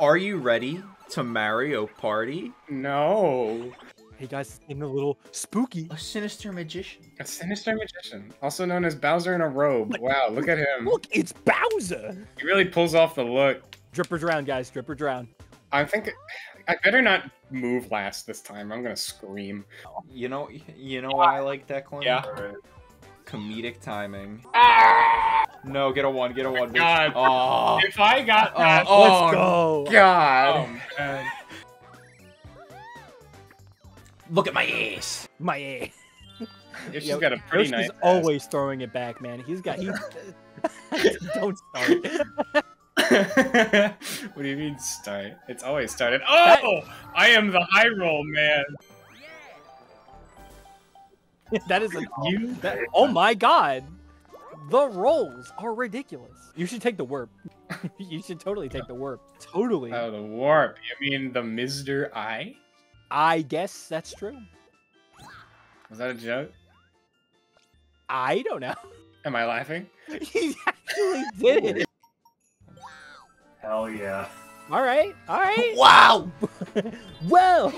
Are you ready to Mario Party? No. Hey guys, in a little spooky. A sinister magician. A sinister magician, also known as Bowser in a robe. Wow, look at him. Look, it's Bowser. He really pulls off the look. Dripper drown, guys. Dripper drown. I think I better not move last this time. I'm gonna scream. You know, you know why I like Declan? Yeah. Comedic timing. Ah! No, get a one, get a one. bitch. God. Oh, If I got that, oh, Let's go. God. oh man. Look at my ace. My A. If she's Yo, got a pretty Yoshi's nice. ass. always throwing it back, man. He's got. He... Don't start. what do you mean start? It's always started. Oh, I am the high roll man. that is a. You. That, oh my god. The rolls are ridiculous. You should take the warp. you should totally take the warp. Totally. Oh, the warp. You mean the Mister I? I guess that's true. Was that a joke? I don't know. Am I laughing? he actually did it. Hell yeah. All right. All right. Wow. well.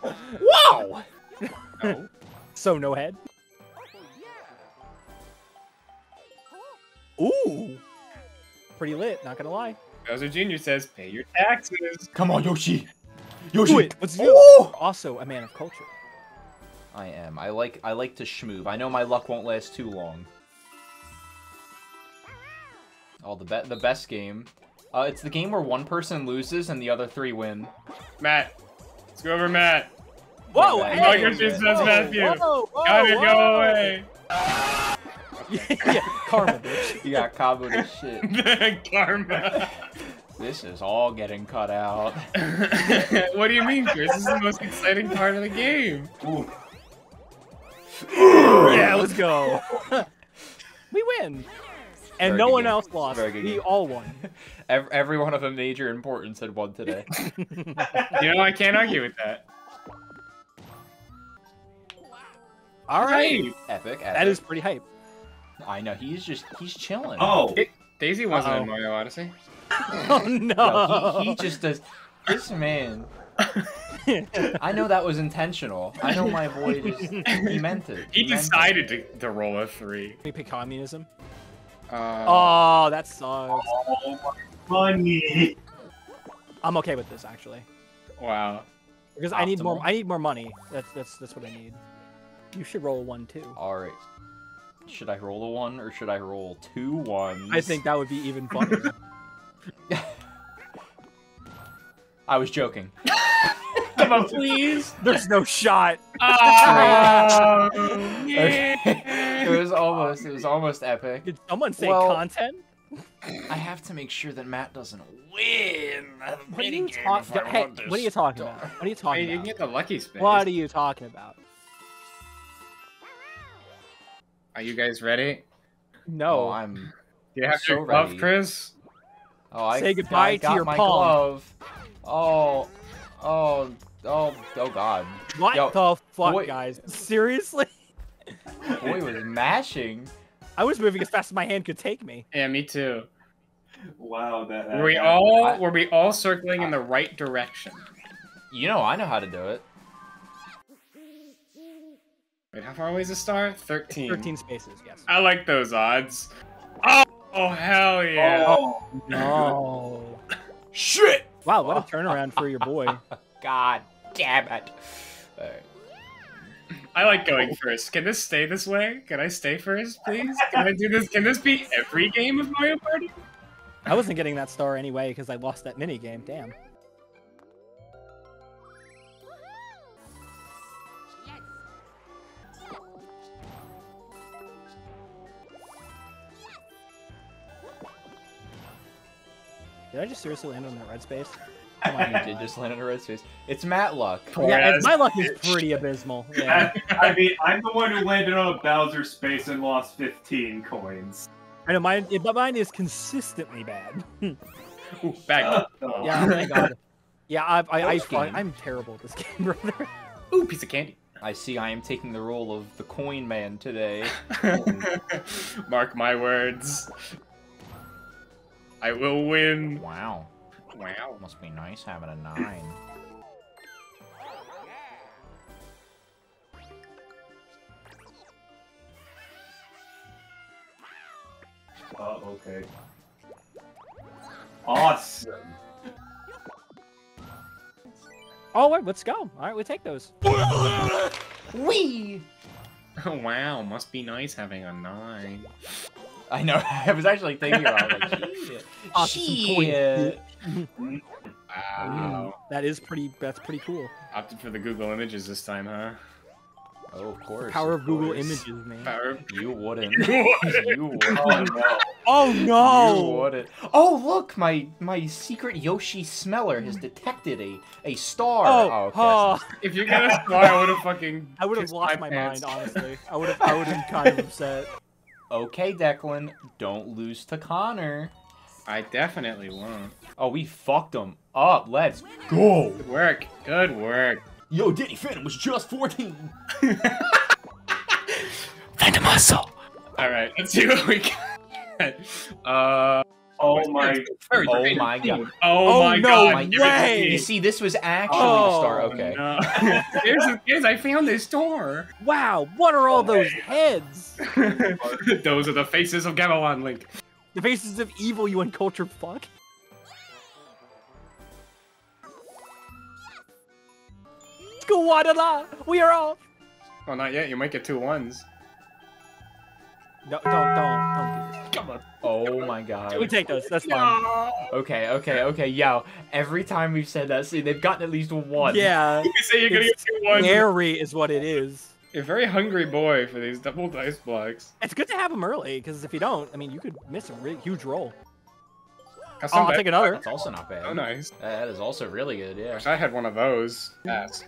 Wow. No. So no head. Ooh. Pretty lit, not gonna lie. Bowser Jr. says, "Pay your taxes." Come on, Yoshi. Yoshi. it. Let's do it. Also a man of culture. I am. I like. I like to schmoove. I know my luck won't last too long. Oh, the be the best game. Uh, it's the game where one person loses and the other three win. Matt, let's go over Matt. Whoa! Yeah, hey, yeah, Look at says Matthew. Whoa, whoa, Gotta whoa. go away. yeah, karma, bitch. You got Cabo to shit. Karma. This is all getting cut out. what do you mean, Chris? This is the most exciting part of the game. Yeah, let's go. we win. And no one game. else lost. Very We game. all won. Every, Everyone of a major importance had won today. You know, I can't argue with that. All right. Hey, Epic, epic. That is pretty hype. I know. He's just. He's chilling. Oh, oh. Daisy wasn't Uh-oh. in Mario Odyssey. Oh no. No, he, he just does. This man. I know that was intentional. I know my boy just. He meant it. He meant it. decided to, to roll a three. we pick communism. Uh, Oh, that sucks. oh my money. I'm okay with this actually. wow. Because I need more I need more money. That's that's that's what I need. You should roll one too. All right. Should I roll a one or should I roll two ones? I think that would be even funnier. I was joking. Come on, please. There's no shot. Oh, Okay. Yeah. it was almost. It was almost epic. Did someone say Well- content? I have to make sure that Matt doesn't win. What are you talking? Hey, what are you talking about? What are you Hey, talking you can get the lucky space. What are you talking about? Are you guys ready? No. Oh, I'm. Do you have So your glove, ready. Chris? Oh, I Say goodbye I to your my palm. glove. Oh, oh, oh, oh God! what Yo, the fuck, boy- guys? Seriously? Boy was mashing. I was moving as fast as my hand could take me. Yeah, me too. Wow, that. Were we that- all I- were we all circling in the right direction? You know, I know how to do it. Wait, how far away is the star? Thirteen. 13 spaces, yes. I like those odds. Oh, oh hell yeah! Oh, No. Oh. Shit! Wow, what a turnaround for your boy. God damn it! Alright. I like going oh. first. Can this stay this way? Can I stay first, please? Can I do this? Can this be every game of Mario Party? I wasn't getting that star anyway because I lost that mini game. Damn. Did I just seriously land on that red space? Come on. You did just land in a red space. It's Matt luck. Oh, yeah, ass my luck is pretty abysmal. Yeah. I, I mean, I'm the one who landed on a Bowser space and lost 15 coins. I know mine, but mine is consistently bad. Ooh, back. Uh, oh. yeah, thank God. Yeah, I, I, I, First. I'm terrible at this game, brother. Ooh, piece of candy. I see I am taking the role of the coin man today. Mark my words. I will win. Wow. Wow. Must be nice having a nine. Oh, okay. Awesome. Oh wait, let's go. All right, we take those. Wee! wow, must be nice having a nine. I know. I was actually thinking about it. Like, shit. Toss some coins, Shit. Wow. That is pretty. That's pretty cool. Opted for the Google images this time, huh? Oh, of course. Power of Google course. Images, man. Power. You wouldn't. You you wouldn't. Oh no. Oh You wouldn't. Oh, look! My my secret Yoshi smeller has detected a a star. Oh, oh okay. oh, If you got a star, I would have fucking. I would have lost my, pants. mind, honestly. I would have. I would have been kind of upset. Okay, Declan, don't lose to Connor. I definitely won't. Oh, we fucked him up. Let's go. Good work. Good work. Yo, Danny Phantom was just 14. Phantom muscle. All right, let's see what we got. Uh. Oh my. Very Oh great. my god. Oh, Oh, my no god. my give it to way. You see, this was actually Oh, a star. Okay. No. here's, here's, I found this door. Wow, what are all oh, those heads? Those are the faces of Gamelon Link. The faces of evil, you uncultured fuck. Squadala! We are off! Oh, not yet. You might get two ones. No, don't, don't, don't do this. Come on. Oh my god. We take those, that's fine. Okay, okay, okay. Yo, every time we've said that, see, they've gotten at least one. Yeah, You say you're gonna get two ones. scary is what it is. You're a very hungry boy for these double dice blocks. It's good to have them early, because if you don't, I mean, you could miss a really huge roll. Got Oh, I'll back- take another. That's also not bad. Oh, nice. That is also really good, yeah. Wish I had one of those. Yes.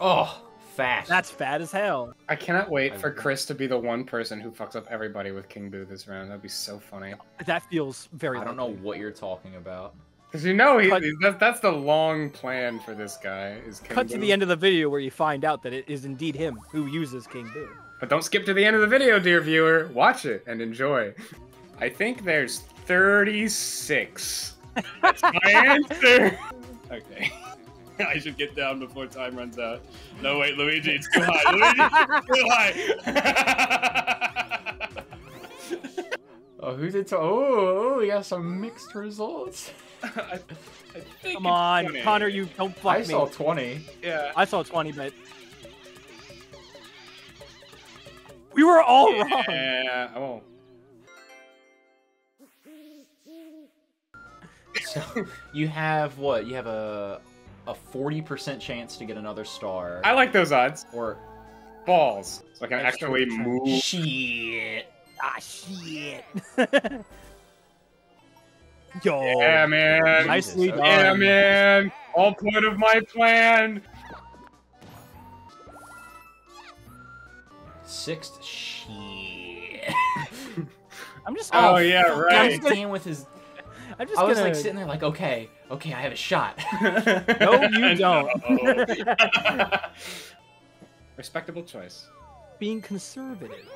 Oh, fast. That's fat as hell. I cannot wait for Chris to be the one person who fucks up everybody with King Boo this round. That'd be so funny. That feels very I don't know what you're talking about. Because you know he, Cut- he's- that's, that's the long plan for this guy. Is King Cut to the end of the video where you find out that it is indeed him who uses King Boo. But don't skip to the end of the video, dear viewer. Watch it and enjoy. I think there's 36. That's my answer. Okay. I should get down before time runs out. No, wait, Luigi, it's too high. Luigi, it's too high. Oh, who did to- oh, oh, we got some mixed results. I, I think Come on, 20. Connor, you don't fuck I me. I saw 20. Yeah. I saw 20, but we were all wrong. Yeah. Oh. So you have what? You have a a 40% chance to get another star. I like those odds. or Balls. So I can That's actually true. move. shit. Ah, shit. Yo. Yeah, man. Nicely Jesus, done. Yeah, man. All part of my plan. Sixth shit. I'm just Oh, gonna. yeah, I'm right. just staying with his. I'm just I was gonna. like sitting there, like, okay, okay, I have a shot. No, you don't. Respectable choice. Being conservative.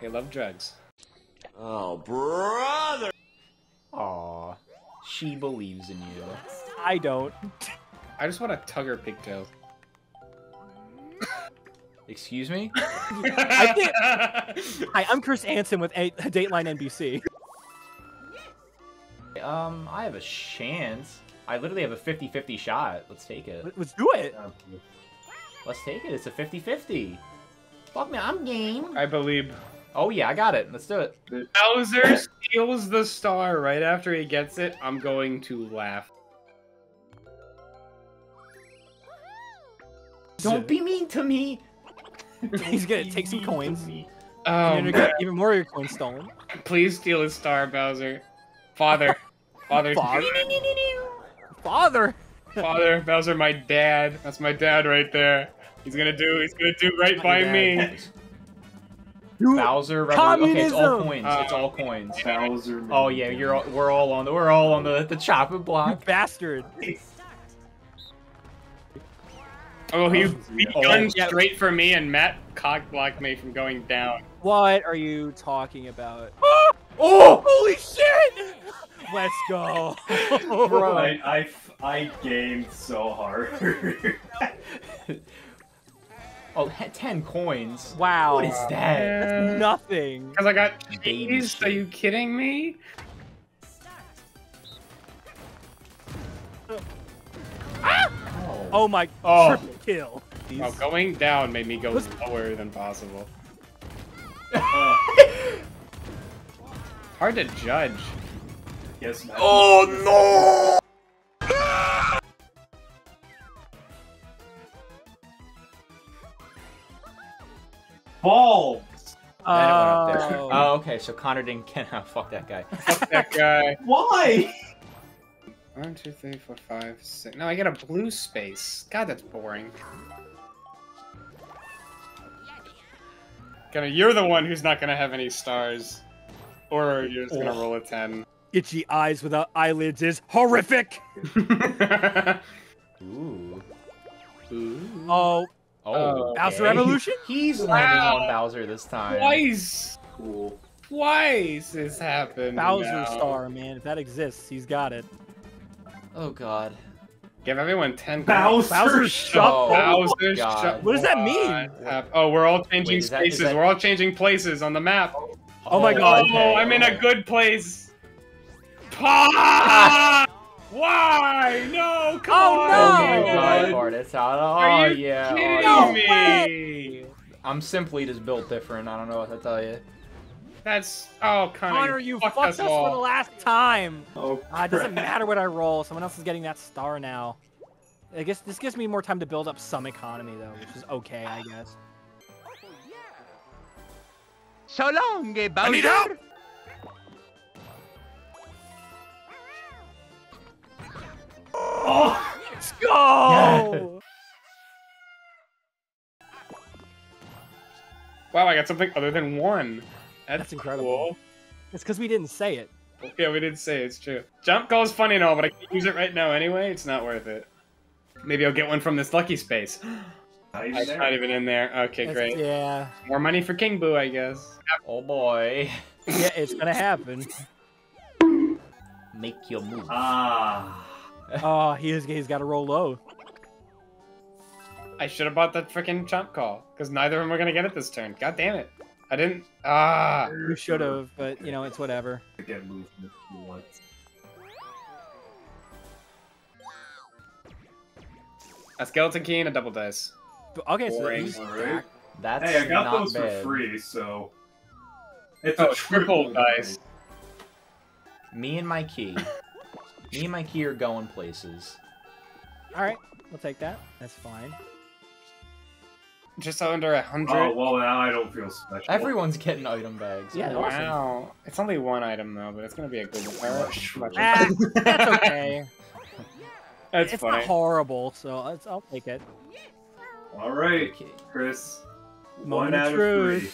They love drugs. Oh, brother! Aw, she believes in you. I don't. I just want a tugger pigtail. Excuse me? I think- Hi, I'm Chris Hansen with a- Dateline NBC. Um, I have a chance. I literally have a 50-50 shot. Let's take it. Let's do it. Let's take it. It's a 50-50. Fuck me, I'm game. I believe Oh yeah, I got it. Let's do it. Bowser steals the star right after he gets it. I'm going to laugh. Don't be mean to me. He's gonna take some coins. Oh, and you're gonna get even more of your coins stolen. please steal his star, Bowser. Father, father, Father. Father. father, Bowser, my dad. That's my dad right there. He's gonna do. He's gonna do right by me. Bowser, Revolu- okay, it's all Communism! coins. it's all uh, coins. Bowser. Oh yeah, you're all, we're all on the we're all on the the chopping You block. bastard. Oh, he Oh, beat yeah. Oh. gun Yeah. straight for me, and Matt cock blocked me from going down. What are you talking about? Oh! Holy shit! Let's go. bro. I I gamed so hard. oh, 10 coins. Wow. What is that? Because Nothing. Because I got Baby cheese? Are you kidding me? Oh. Oh my Oh. triple kill. Oh, going down made me go What's- lower than possible. Uh, Hard to judge. Yes, man. Oh no! Balls! Then it went up there. Oh. Oh, okay, so Connor didn't get oh, fuck that guy. Fuck that guy. Why? One, two, three, four, five, six. No, I get a blue space. God, that's boring. Gonna, you're the one who's not gonna have any stars. Or you're just gonna roll a 10. Itchy eyes without eyelids is horrific. Ooh. Oh, Oh. Bowser okay. Revolution? He's landing Wow. on Bowser this time. Twice! Cool. Twice has happened. Bowser now. Star, man. If that exists, he's got it. Oh god. Give everyone 10 Bowser, Bowser shut Oh, Bowser, God. shut- What does that mean? Oh, we're all changing Wait, is that- is spaces. that- We're all changing places on the map. Oh my oh, God. Oh, okay, I'm in a good place. Pa! Why? No, come Oh, on. no! Okay, man. good part. It's out. Oh Are you yeah. kidding oh, No yeah. me? I'm simply just built different. I don't know what to tell you. That's oh, Connor, Connor, you fucked fucked us us for the last time. Oh, Ah, it doesn't matter what I roll. Someone else is getting that star now. I guess this gives me more time to build up some economy, though, which is okay, I guess. So long, eh, Bowser. Oh, Let's go! Wow, I got something other than one. That's, That's incredible. cool. It's because we didn't say it. Yeah, we didn't say it's true. Chomp call is funny and all, but I can't use it right now anyway. It's not worth it. Maybe I'll get one from this lucky space. not even It's there. not even in there. Okay, It's- great. Yeah. More money for King Boo, I guess. Oh boy. Yeah, it's gonna happen. Make your move. Ah. Oh, he's, he's got to roll low. I should have bought that freaking chomp call because neither of them are gonna get it this turn. God damn it! I didn't. Ah. You should have, but, you know, it's whatever. Get moved if you. A skeleton key and a double dice. Okay, so Boring. he's Alright. That's Hey, I got not those bad. for free, so. It's Oh, a triple dice. Me and my key. Me and my key are going places. All right, we'll take that. That's fine. Just under a hundred. Oh, well, now I don't feel special. Everyone's getting item bags. Yeah, Oh, awesome. Wow. It's only one item though, but it's gonna be a good one. Mushroom. Ah, that's okay. That's it's funny. not horrible, so let's, I'll take it. Alright, Okay. Chris. Moment One of out of three.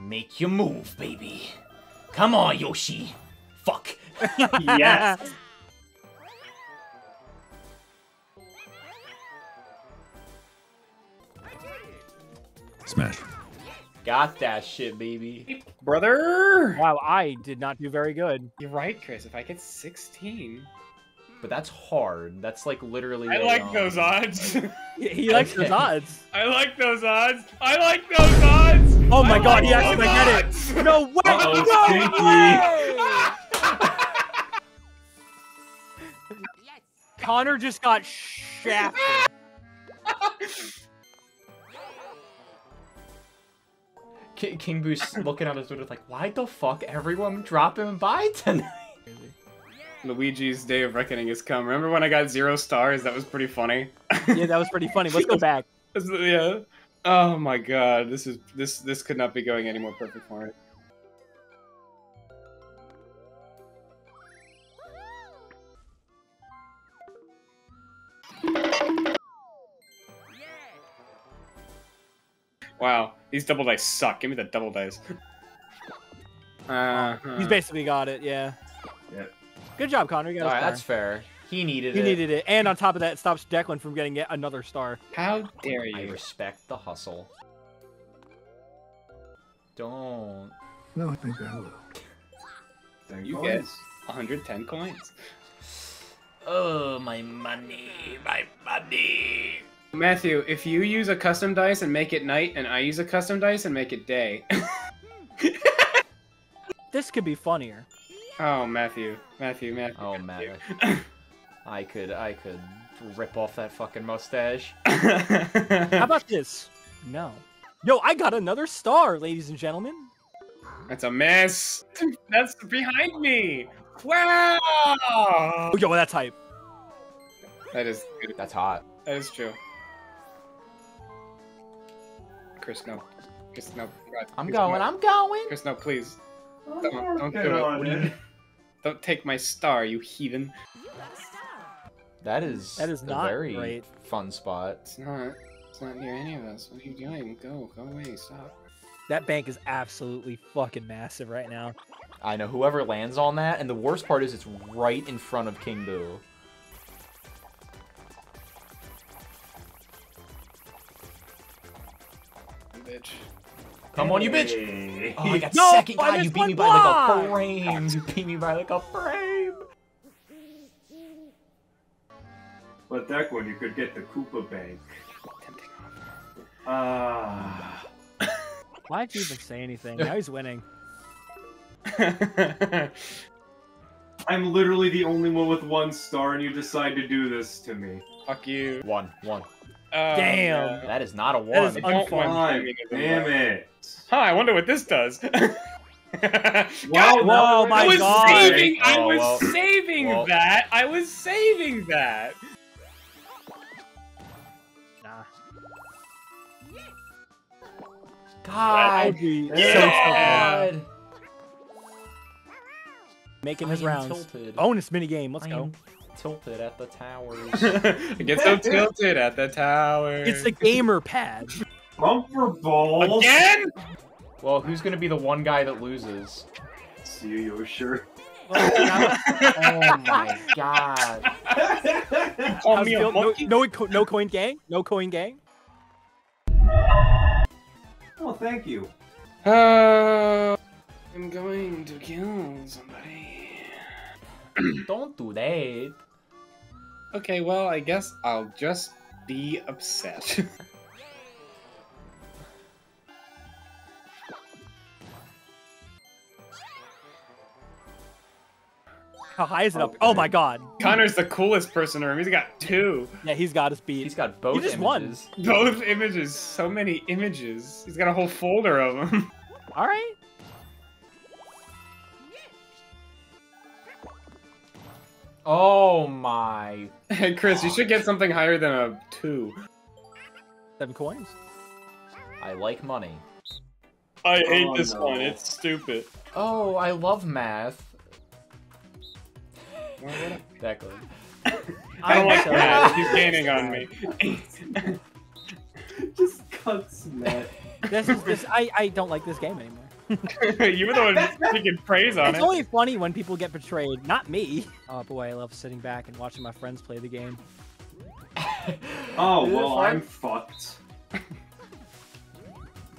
Make your move, baby. Come on, Yoshi. Fuck. Yes. Smash. Got that shit, baby. Brother. Wow, I did not do very good. You're right, Chris. If I get 16, But that's hard. That's like literally. I like um, those odds. He, he likes his Okay. odds. I like those odds. I like those odds. Oh my I god, he actually those get odds. it. No way! Uh-oh, no stinky. way! Connor just got shafted. King Boo's looking at his Twitter like, why the fuck everyone dropping by tonight? Luigi's Day of Reckoning has come. Remember when I got zero stars? That was pretty funny. Yeah, that was pretty funny. Let's go back. yeah. Oh my god, this is this this could not be going any more perfect for me. Wow, these double dice suck. Give me the double dice. Uh, He's basically got it, yeah. Yep. Good job, Connor. You got Alright, a that's fair. He needed He it. needed it, and on top of that, it stops Declan from getting yet another star. How dare you. I respect the hustle. Don't. No, I think I will. Ten You coins. 110 coins. Oh, my money, my money. Matthew, if you use a custom dice and make it night, and I use a custom dice and make it day. This could be funnier. oh, Matthew, Matthew, Matthew. Oh man, I could, I could rip off that fucking mustache. How about this? No. Yo, I got another star, ladies and gentlemen. That's a mess. That's behind me. Wow. Oh, yo, that's hype. That is good. That's hot. That is true. Chris, no. Chris, no. God, I'm Chris, going. no. I'm going. Chris, no, please. Oh, Don't- don't do it. on it. Don't take my star, you heathen. That is. That is a not very right. fun spot. It's not. It's not near any of us. What are you doing? Go. Go away. Stop. That bank is absolutely fucking massive right now. I know whoever lands on that, and the worst part is it's right in front of King Boo. Come on, you bitch! Oh, I got No, second. I God, you beat my me by like a frame. You beat me by like a frame. But that one, you could get the Koopa Bank. Tempting Ah. Why'd you even say anything? Now he's winning. I'm literally the only one with one star, and you decide to do this to me. Fuck you. One, one. Oh, Damn. no. That is not a one. I don't want Fine. timing as a Damn it. Huh, I wonder what this does. Wow, God, Whoa, that my I was God. saving. I Oh, was well. saving Well. that. I was saving that. Nah. God. would be so Yeah. Making his rounds. tilted. Bonus minigame. Let's I go. Am tilted at the towers. I get so tilted at the towers. It's the gamer pad. Comfortable. again. well, who's gonna be the one guy that loses? See you, you're sure. Oh my god. Call me a feel? No, monkey. no, co- no coin gang. No coin gang. oh, thank you. Uh, I'm going to kill somebody. Don't do that. Okay, well, I guess I'll just be upset. How high is it up? Oh, oh my god. Connor's the coolest person in the room. He's got two. Yeah, he's got us beat. He's got both just won. images. Both images. So many images. He's got a whole folder of them. All right. Oh my. hey, Chris, you should get something higher than a two. Seven coins. I like money. I oh, hate Oh, this no. one. It's stupid. Oh, I love math. Declan. I don't like so- that. He's gaining on me. Just cuts Matt. This is this. I I don't like this game anymore. you were the one speaking praise on It's it. It's only funny when people get betrayed, not me. Oh boy, I love sitting back and watching my friends play the game. Oh, well. I'm fucked.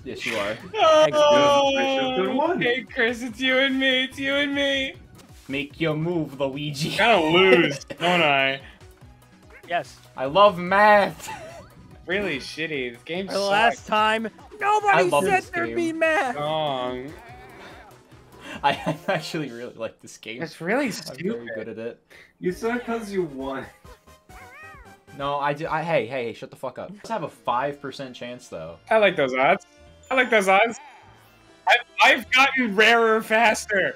Yes, you are. Oh, Good one. Hey, Chris, it's you and me. It's you and me. Make your move, Luigi. Gotta lose, don't I? Yes. I love math. Really shitty. This game the sucks. last time, nobody love said there'd game. be math. Wrong. I, I actually really like this game. It's really I'm stupid. very good at it. You said because you won. No, I do. I, hey, hey, hey, shut the fuck up. Let's have a five percent chance though. I like those odds. I like those odds. I've, I've gotten rarer faster.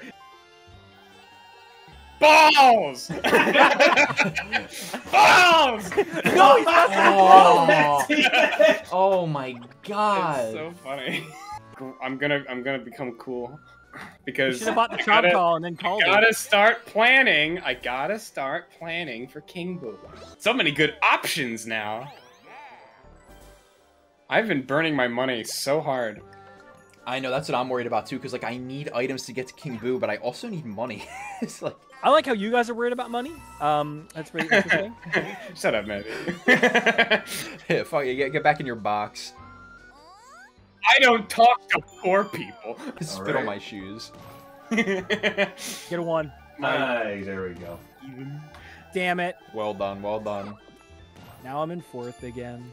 Balls! Balls! No, he's not. Oh, oh my It's god. so funny. I'm gonna I'm gonna become cool You because should have bought the I gotta- call and then called gotta it. start planning. I gotta start planning for King Boo. So many good options now. I've been burning my money so hard. I know that's what I'm worried about too, because like I need items to get to King Boo, but I also need money. it's like I like how you guys are worried about money. Um, that's pretty interesting. Shut up, man. yeah, fuck you, get, get back in your box. I don't talk to poor people. Spit Alright. on my shoes. Get a one. Nice, there we go. Damn it. Well done, well done. Now I'm in fourth again.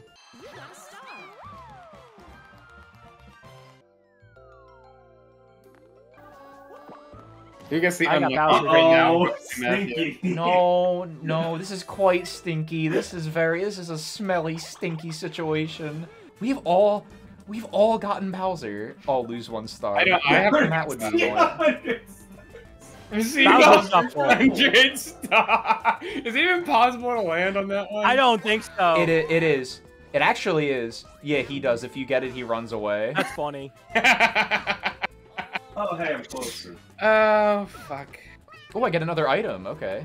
Who gets the I got Bowser. right now? Oh, stinky. No, no, this is quite stinky. This is very, this is a smelly, stinky situation. We've all, we've all gotten Bowser. I'll lose one star. I don't- I have- That would be annoying. Bowser's not 100 star. Is it even possible to land on that one? I don't think so. It, i- it is. It actually is. Yeah, he does. If you get it, he runs away. That's funny. Oh, hey, I'm closer. oh, fuck. Oh, I get another item. Okay.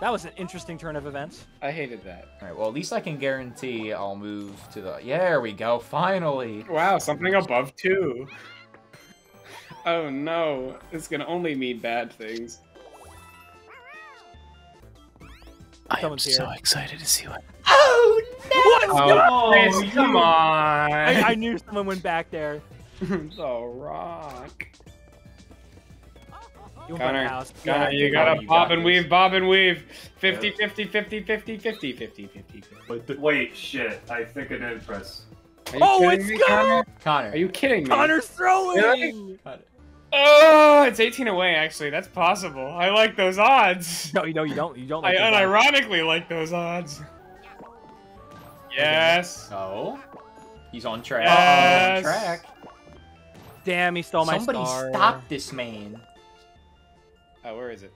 That was an interesting turn of events. I hated that. All right. Well, at least I can guarantee I'll move to the. Yeah, there we go. Finally. Wow, something above two. Oh no, it's gonna only mean bad things. I Someone's am here. So excited to see what. Oh Oh, Chris, you- come on! I, I knew someone went back there. the rock. You went by the Connor, house. Connor, Yeah. you gotta you bob got and this. weave, bob and weave. 50, 50, 50, 50, 50, 50, 50, 50. Wait, shit. I think I didn't press. Are you Oh, kidding it's me! Connor? Connor. Are you kidding me? Connor's throwing. Really? Oh, it's 18 away, actually. That's possible. I like those odds. No, you know you don't. You don't. I Like those odds. unironically like those odds. Yes. Oh. He's on track. Yes. On track. Damn, he stole my Somebody star. stop this man. Oh, where is it?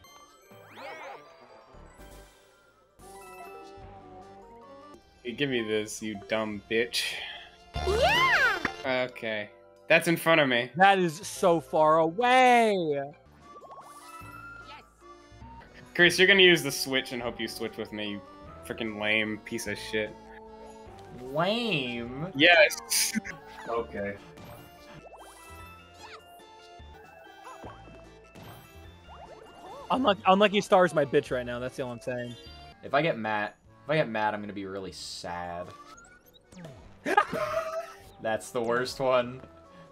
You give me this, you dumb bitch. Yeah. Okay. That's in front of me. That is so far away. Chris, you're gonna use the switch and hope you switch with me, you freaking lame piece of shit. Lame. Yes. Okay. Unlucky, unlucky star's my bitch right now. That's all I'm saying. If I get mad, if I get mad, I'm gonna be really sad. That's the worst one.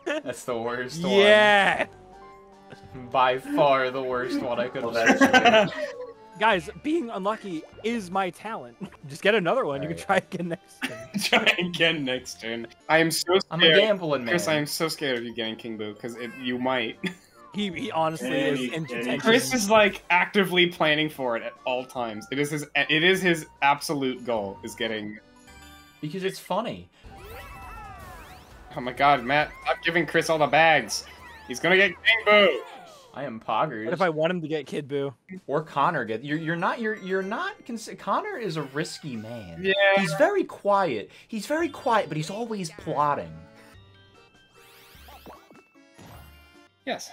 That's the worst Yeah. one. Yeah. By far the worst one I could have that's. Guys, being unlucky is my talent. Just get another one. You can try again next time. Try again next turn. I am so scared. I'm a scared. gambling man. Chris, I am so scared of you getting King Boo because you might. He, he honestly Any- is in any- Chris is like actively planning for it at all times. It is his. It is his absolute goal. Is getting. Because it's funny. Oh my God, Matt! Stop giving Chris all the bags. He's gonna get King Boo. I am poggers. What if I want him to get Kid Boo? Or Connor get you're you're not you're you're not consi- Connor is a risky man. Yeah. He's very quiet. He's very quiet, but he's always plotting. Yes.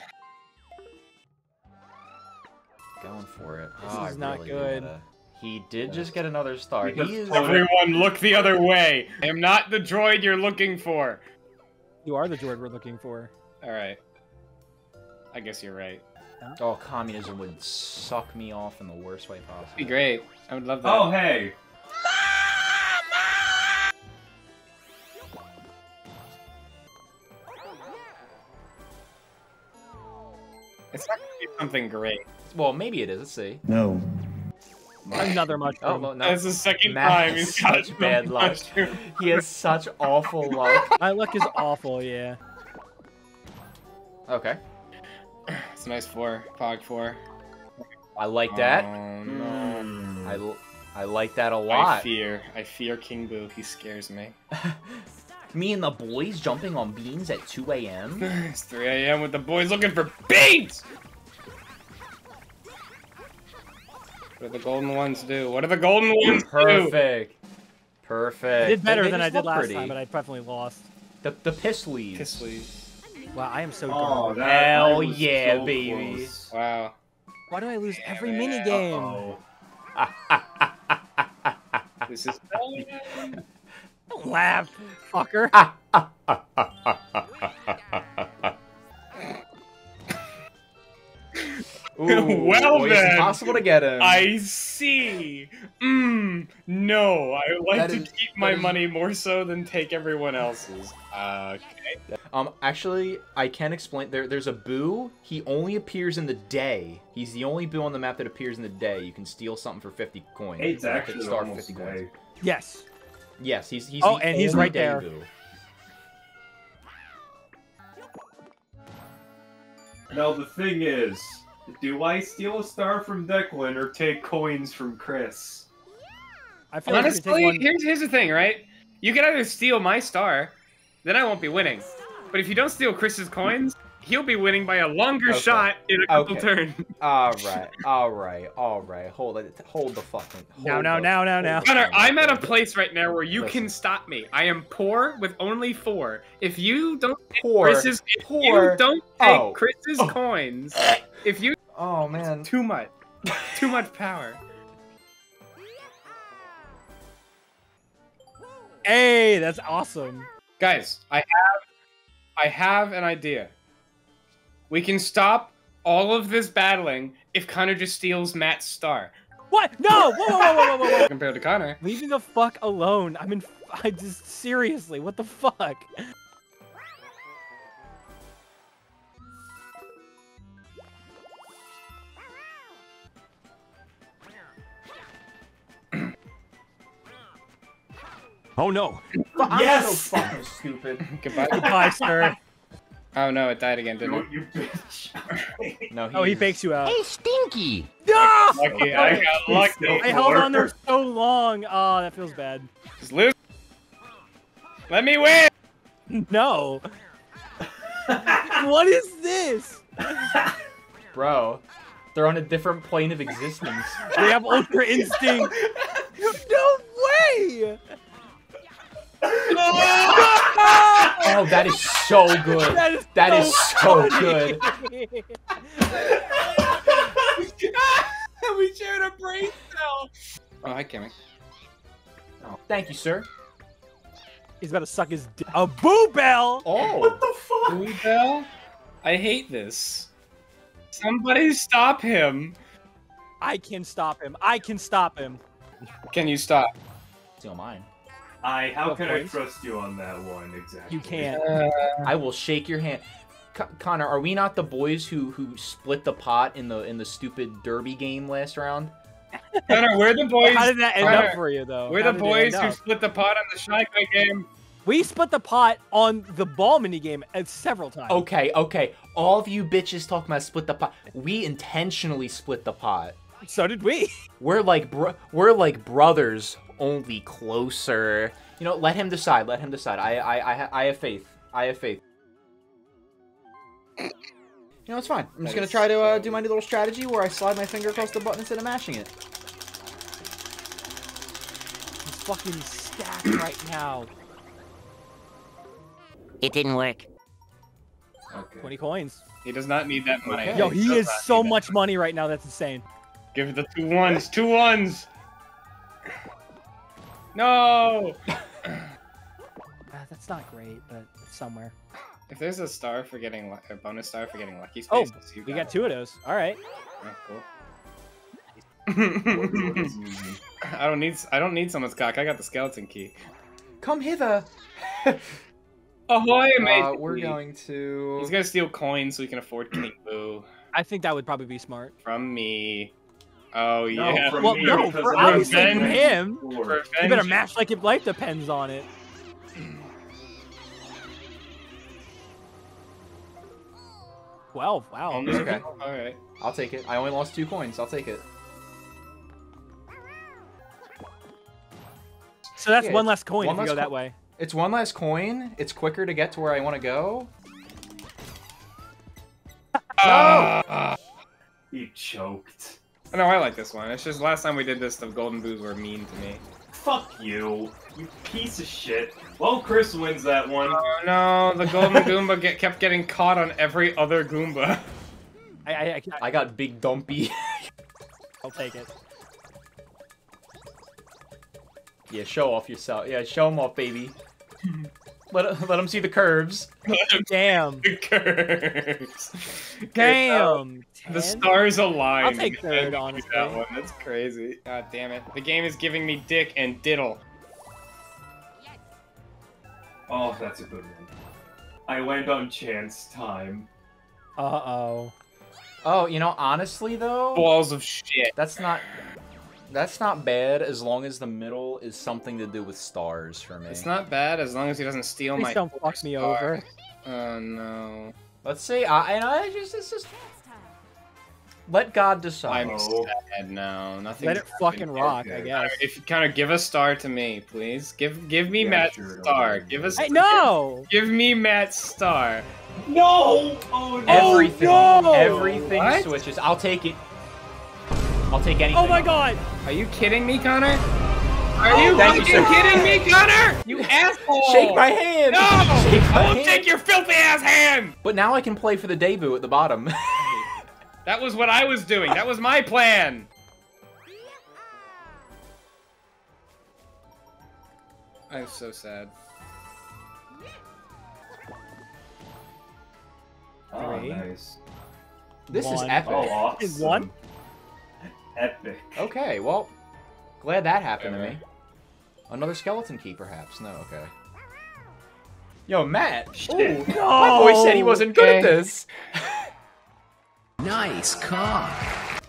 Going for it. This Oh, is I not really good. gotta- He did just get another star. Because He is Everyone, look the other way. I am not the droid you're looking for. You are the droid we're looking for. All right. I guess you're right. Oh, communism would suck me off in the worst way possible. Be great. I would love that. Oh, hey. Something great. Well, maybe it is. Let's see. No. Another Oh, mushroom. no, no. That's the second Matt time has he's got such bad luck. mushroom. He has such awful luck. My luck is awful, yeah. Okay. It's a nice four. Pog four. I like that. Oh, no. Hmm. I, l- I like that a I lot. I fear. I fear King Boo. He scares me. Me and the boys jumping on beans at 2 a.m. it's 3 a.m. with the boys looking for beans! What do the golden ones do? What do the golden ones do? Perfect. Perfect. I did better They- they than I did last pretty. time, but I definitely lost. The, the piss leaves. Piss leaves. Wow, I am so Oh, dumb. that, Hell I yeah, so baby. close. Wow. Why do I lose every Yeah, mini game? Uh-oh. This is. Don't laugh, fucker. Ooh, Well it's then, impossible to get him. I see. Mmm. No, I like That to is- keep my that is- money more so than take everyone else's. Uh, okay. Um, actually, I can explain. There, there's a Boo. He only appears in the day. He's the only Boo on the map that appears in the day. You can steal something for 50 coins. Eight's You can actually star for almost 50 coins. day. Yes. Yes, he's he's. Oh, the and he's right there. Boo. Now the thing is, do I steal a star from Declan or take coins from Chris? I feel like you could take Honestly, one. here's here's the thing, right? You can either steal my star, then I won't be winning. But if you don't steal Chris's coins, he'll be winning by a longer Okay. shot in a couple Okay. turns. All right, all right, all right. Hold it. Hold the fucking. Now, hold now, the- now, now, hold now. the Connor, phone I'm at a place right now where you Listen. can stop me. I am poor with only four. If you don't take Poor. Chris's, if poor- you don't take oh. Chris's Oh. coins, if you Oh man. too much, too much power. Hey, that's awesome. Guys, I have I have an idea. We can stop all of this battling if Connor just steals Matt's star. What? No! Whoa, whoa, whoa, whoa, whoa, whoa. Compared to Connor. Leave me the fuck alone. I'm in. I just seriously. What the fuck? Oh no! I'm Yes! so fucking stupid. Goodbye. Goodbye, sir. Oh no, it died again, didn't You, it? you bitch. No, Oh, he fakes you out. Hey, Stinky! No! Lucky, I got lucky. I held on there so long. Oh, that feels bad. Just lose. Let me win. No. what is this? Bro, they're on a different plane of existence. They have ultra instinct. No way! Oh, that is so good. That is That so, is so good. we shared a brain cell. Oh, hi, Kimmy. Thank you, sir. He's about to suck his d- a boo bell. Oh, What the fuck? Boo Bell? I hate this. Somebody stop him. I can stop him. I can stop him. Can you stop? steal mine. I, how Of can I trust you on that one exactly? You can't. I will shake your hand. Co- Connor, are we not the boys who who split the pot in the in the stupid derby game last round? Connor, we're the boys. How did that end Connor, up for you, though? We're How the boys who split the pot on the Shy game. We split the pot on the ball mini game uh, several times. Okay, okay. All of you bitches talking about split the pot. We intentionally split the pot. So did we. We're like bro- we're like brothers, only closer. You know, let him decide. Let him decide. I I I, I have faith. I have faith. You know, it's fine. I'm just gonna try to uh, do my little strategy where I slide my finger across the button instead of mashing it. He's fucking stacked right now. It didn't work. Okay. 20 coins. He does not need that money. Okay. Yo, He he is so need that. much money right now. That's insane. Give it the two ones. Two ones. No. Uh, that's not great, but it's somewhere. If there's a star for getting a bonus star for getting lucky Oh, you We got two of those. All right. Oh, What- cool. what is easy? I don't need. I don't need someone's cock. I got the skeleton key. Come hither. Ahoy, Uh, mate! we're going to. He's gonna steal coins so he can afford King Boo I think that would probably be smart. from me. Oh yeah. from well, me, no, for I'm obviously Ben- him. Four. You better match like if life depends on it. Twelve. Wow. Okay. All right. I'll take it. I only lost two coins. I'll take it. So that's Yeah, one less coin one if you go that way. It's one less coin. It's quicker to get to where I want to go. Ah. you choked. No, I like this one. It's just last time we did this, the golden boos were mean to me. Fuck you, you piece of shit. Well, Chris wins that one. Oh no, the golden Goomba get, kept getting caught on every other Goomba. I, I, I, I got big dumpy. I'll take it. yeah, show off yourself. Yeah, show them off, baby. let let them see the curves. Damn. Curse. Damn. Ten. The stars align. I'll take third, That one. That's crazy. God damn it. The game is giving me dick and diddle. Oh, that's a good one. I went on chance time. Uh oh. Oh, you know, honestly though, Balls of shit. that's not that's not bad as long as the middle is something to do with stars for me. It's not bad as long as he doesn't steal Please my. don't four fuck me stars. over. Oh no. Let's see. I, and I just it's just let God decide. I'm Oh. sad now. Nothing. Let it fucking rock, I Okay. guess. If you kind of give a star to me, please. Give give me Yeah, Matt's sure, star. worry. Give us. Hey, no! Give me Matt's star. No! Oh no! Everything, no! everything What? switches. I'll take it. I'll take anything. Oh my god! Are you kidding me, Connor? Are oh you thank you, fucking sir. kidding me, Connor? You asshole! Shake my hand. No! Shake my I will hand. take your filthy ass hand. But now I can play for the debut at the bottom. That was what I was doing. That was my plan. I'm so sad. Oh, Three. nice. this is epic. Oh, awesome. Is one? Epic. Okay, well, glad that happened to me. Another skeleton key, perhaps? No, okay. Yo, Matt. Shit. Ooh, my boy said he wasn't good at this. Nice cock.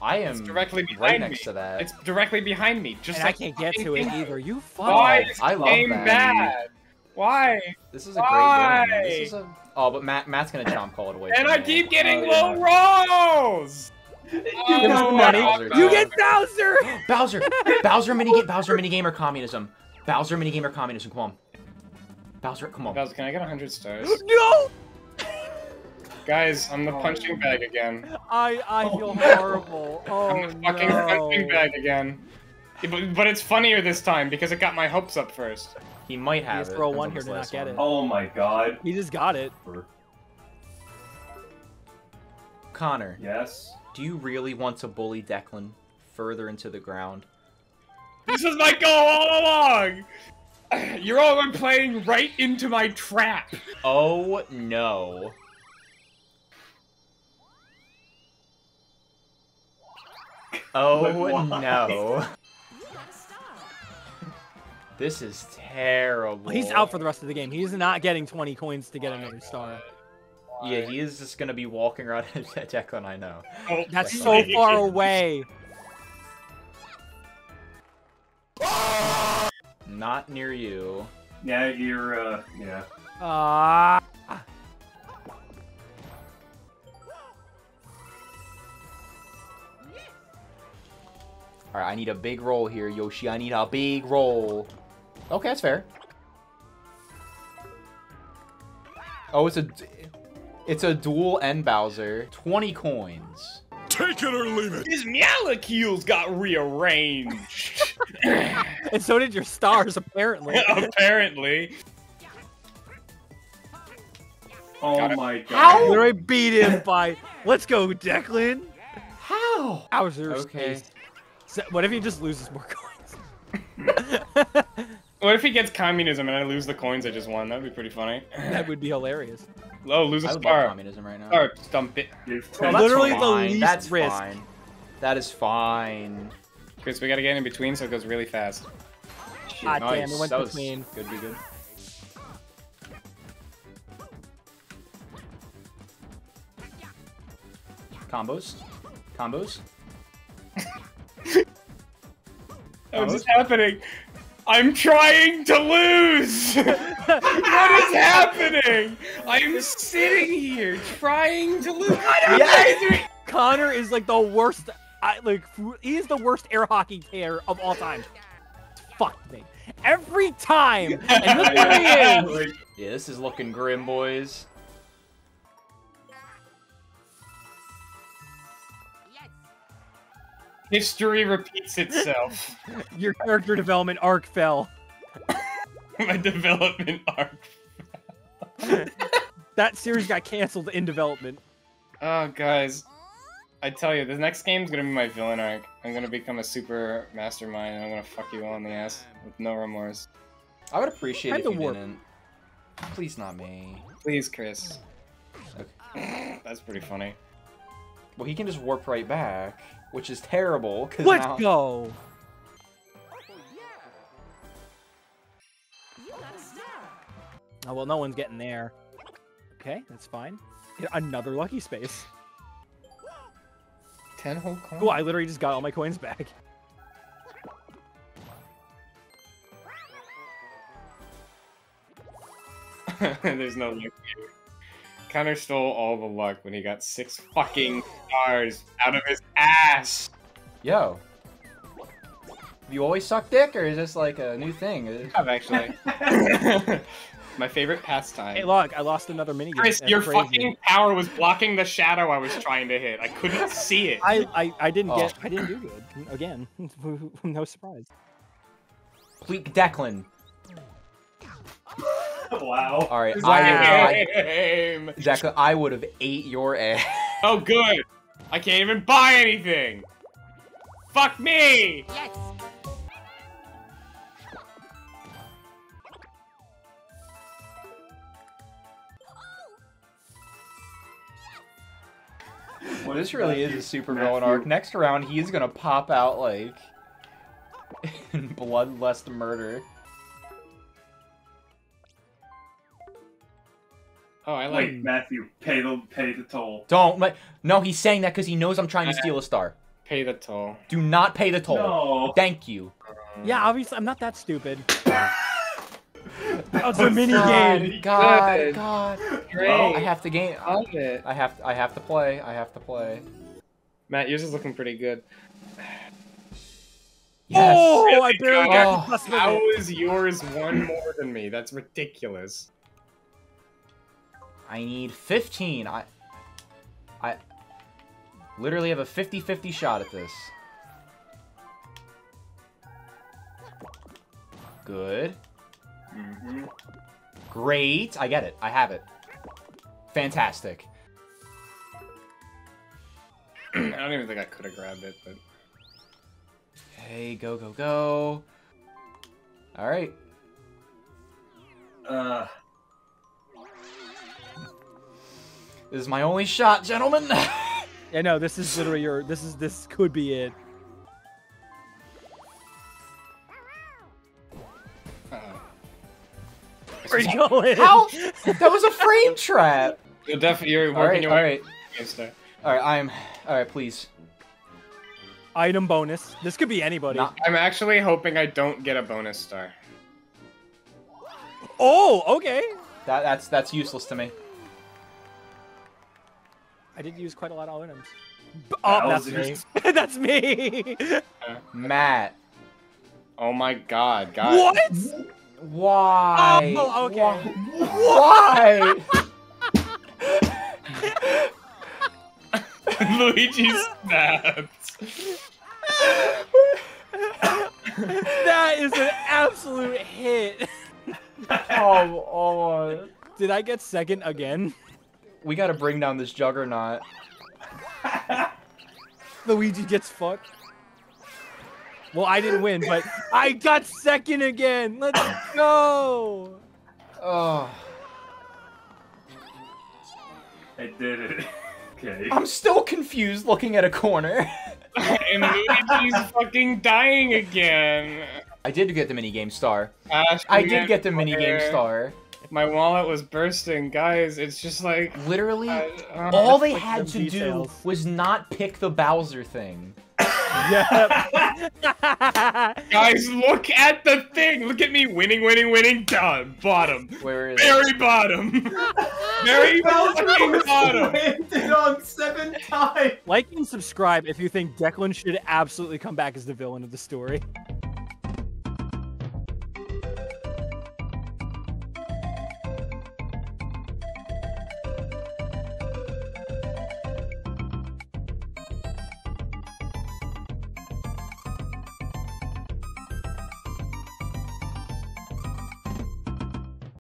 I am It's directly behind right me. next to that. It's directly behind me. Just And I can't get to it either. You Why fuck. is I love game that. bad? Why? This is a great Why? game. This is a. Oh, but Matt, Matt's gonna chomp call it away. And I me. keep getting Oh, low rolls. Give us Oh, the money. Bowser, You get Bowser! Bowser, Bowser minigame, Bowser minigame or communism. Bowser minigame or communism. Come on. Bowser, come on. Bowser, can I get 100 stars? no! Guys, I'm the oh. punching bag again. I I oh, feel horrible. Oh I'm the fucking no. punching bag again. But, but it's funnier this time because it got my hopes up first. He might have just it. throw one here to not get one. it. Oh my god. He just got it. Connor, Yes. do you really want to bully Declan further into the ground? This was my goal all along! You're all playing right into my trap. Oh no. Oh Why? no. This is terrible. He's out for the rest of the game. He's not getting 20 coins to get another star. Yeah, he is just gonna be walking around at Declan, I know. Oh, That's That's so right. far away. Not near you. Yeah, you're, uh, yeah. Ah. Alright, I need a big roll here, Yoshi. I need a big roll. Okay, that's fair. Oh, it's a... It's a dual end Bowser. 20 coins. Take it or leave it. His Meowlicules got rearranged. And so did your stars, apparently. Apparently. Oh my god. How? Literally beat him by. Let's go, Declan. How? Bowser's Okay. face. So, what if he just loses more coins? What if he gets communism and I lose the coins I just won? That'd be pretty funny. that would be hilarious. Oh, lose a I would love communism right now. Star, stump it. Give Oh, ten that's Literally the fine. least That's risk. fine. That is fine. Chris, we gotta get in between so it goes really fast. Shit. Ah, damn, it went that was between. Good, be good. Combos. Combos. What is oh. happening? I'm trying to lose! what is happening? I'm sitting here trying to lose. Yes! Connor is like the worst. I, like fu- he is the worst air hockey player of all time. Fuck me. Every time, and look where he is. Yeah, this is looking grim, boys. History repeats itself. Your character development arc fell. My development arc. That series got canceled in development. Oh, guys. I tell you, the next game's gonna be my villain arc. I'm gonna become a super mastermind and I'm gonna fuck you all in the ass with no remorse. I would appreciate Time if you warp. didn't. Please not me. Please, Chris. That's pretty funny. Well, he can just warp right back, which is terrible. Cause Let's now... go. Oh well, no one's getting there. Okay, that's fine. Get another lucky space. Ten whole coins. Oh, I literally just got all my coins back. There's no luck here. Connor stole all the luck when he got six fucking stars out of his ass. Yo. You always suck dick, or is this like a new thing? I've actually. My favorite pastime. Hey, look, I lost another minigame. Chris, your crazy. fucking power was blocking the shadow I was trying to hit. I couldn't see it. I, I, I didn't Oh. get. I didn't do good. Again, no surprise. Please, Declan. wow. All right, It's I, like I, a game. I would have ate your ass. Oh, good. I can't even buy anything. Fuck me. Yes. What this really is a super villain arc. Next round, he's gonna pop out like in bloodlust murder. Oh, I like. Wait, Matthew, pay the pay the toll. Don't like. No, he's saying that because he knows I'm trying to uh, steal a star. Pay the toll. Do not pay the toll. No. Thank you. Yeah, obviously, I'm not that stupid. That was a mini God, game. God, Good. Oh, God. Great. I have to gain. Love it. I have. I have to play. I have to play. Matt, yours is looking pretty good. Yes. Oh, I Really barely got Oh, the cusp of How it. is yours one more than me? That's ridiculous. I need 15. I. I. Literally have a 50-50 shot at this. Good. Mm-hmm. Great. I get it. I have it. Fantastic. I don't even think I could have grabbed it, but Okay, go, go, go. All right. Uh, This is my only shot, gentlemen. Yeah, no, this is literally your. This is this could be it. uh-oh. Where you going? How? That was a frame trap. You're definitely you're working right, your all way right, against it. all right. I'm. All right, please. Item bonus. This could be anybody. Not- I'm actually hoping I don't get a bonus star. Oh, okay. That that's that's useless to me. I did use quite a lot of items. B- Oh, that's me. Bowser's. that's me. Matt. Oh my god, guys. what? Why? Oh, okay. Why? Luigi snapped. that is an absolute hit. oh, oh. Did I get second again? We gotta bring down this juggernaut. Luigi gets fucked. Well, I didn't win, but I got second again. Let's go. Oh. I did it. Okay. I'm still confused looking at a corner. and Luigi's fucking dying again. I did get the minigame star. Ash, I did get the minigame where star. My wallet was bursting, guys. It's just like Literally, uh, uh, all they like had to details. do was not pick the Bowser thing. Yep. guys, look at the thing. Look at me, winning, winning, winning. Done. Bottom. Where is it? Very bottom. Very fucking bottom. landed on seven times. like and subscribe if you think Declan should absolutely come back as the villain of the story.